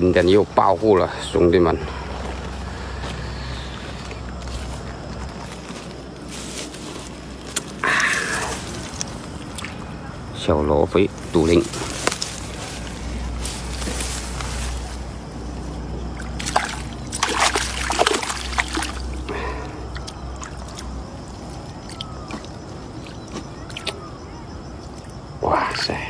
今天又暴富了，兄弟们。小罗非杜灵。哇塞！